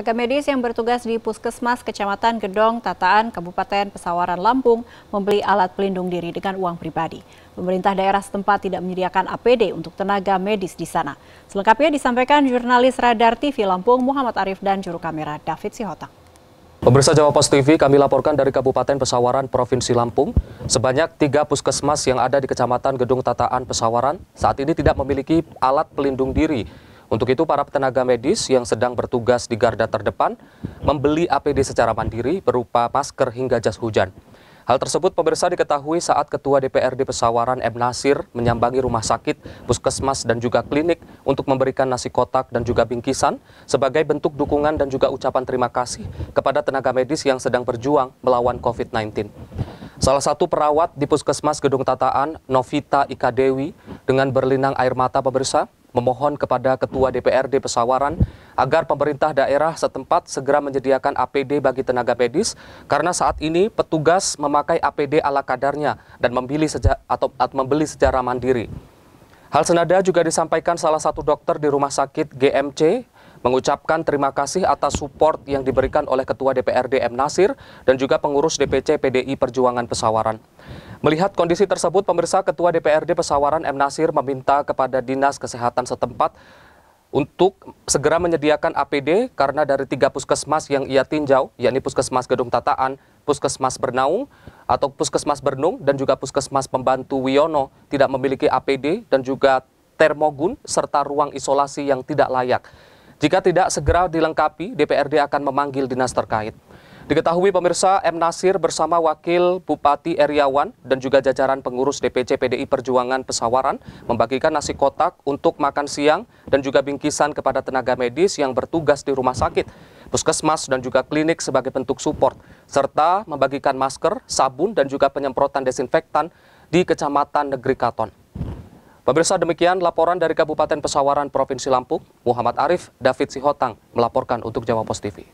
Tenaga medis yang bertugas di Puskesmas Kecamatan Gedong, Tataan, Kabupaten Pesawaran, Lampung membeli alat pelindung diri dengan uang pribadi. Pemerintah daerah setempat tidak menyediakan APD untuk tenaga medis di sana. Selengkapnya disampaikan jurnalis Radar TV Lampung Muhammad Arif dan juru kamera David Sihotang. Pemirsa Jawa Post TV, kami laporkan dari Kabupaten Pesawaran, Provinsi Lampung. Sebanyak tiga puskesmas yang ada di Kecamatan Gedung Tataan, Pesawaran, saat ini tidak memiliki alat pelindung diri untuk itu, para tenaga medis yang sedang bertugas di garda terdepan membeli APD secara mandiri berupa masker hingga jas hujan. Hal tersebut pemirsa diketahui saat Ketua DPRD Pesawaran M. Nasir menyambangi rumah sakit, puskesmas, dan juga klinik untuk memberikan nasi kotak dan juga bingkisan sebagai bentuk dukungan dan juga ucapan terima kasih kepada tenaga medis yang sedang berjuang melawan COVID-19. Salah satu perawat di Puskesmas Gedung Tataan, Novita Ika Dewi, dengan berlinang air mata pemirsa, memohon kepada Ketua DPRD Pesawaran agar pemerintah daerah setempat segera menyediakan APD bagi tenaga medis karena saat ini petugas memakai APD ala kadarnya dan membeli seja, atau, membeli secara mandiri. Hal senada juga disampaikan salah satu dokter di Rumah Sakit GMC mengucapkan terima kasih atas support yang diberikan oleh Ketua DPRD M. Nasir dan juga pengurus DPC PDI Perjuangan Pesawaran. Melihat kondisi tersebut, pemirsa Ketua DPRD Pesawaran M. Nasir meminta kepada Dinas Kesehatan setempat untuk segera menyediakan APD karena dari tiga puskesmas yang ia tinjau, yakni Puskesmas Gedung Tataan, Puskesmas Bernaung, atau Puskesmas Bernung, dan juga Puskesmas Pembantu Wiono tidak memiliki APD dan juga termogun serta ruang isolasi yang tidak layak. Jika tidak segera dilengkapi, DPRD akan memanggil dinas terkait. Diketahui pemirsa M. Nasir bersama Wakil Bupati Eriawan dan juga jajaran pengurus DPC PDI Perjuangan Pesawaran membagikan nasi kotak untuk makan siang dan juga bingkisan kepada tenaga medis yang bertugas di rumah sakit, puskesmas dan juga klinik sebagai bentuk support, serta membagikan masker, sabun dan juga penyemprotan desinfektan di Kecamatan Negeri Katon. Pemirsa demikian laporan dari Kabupaten Pesawaran Provinsi Lampung, Muhammad Arif, David Sihotang melaporkan untuk Jawa Post TV.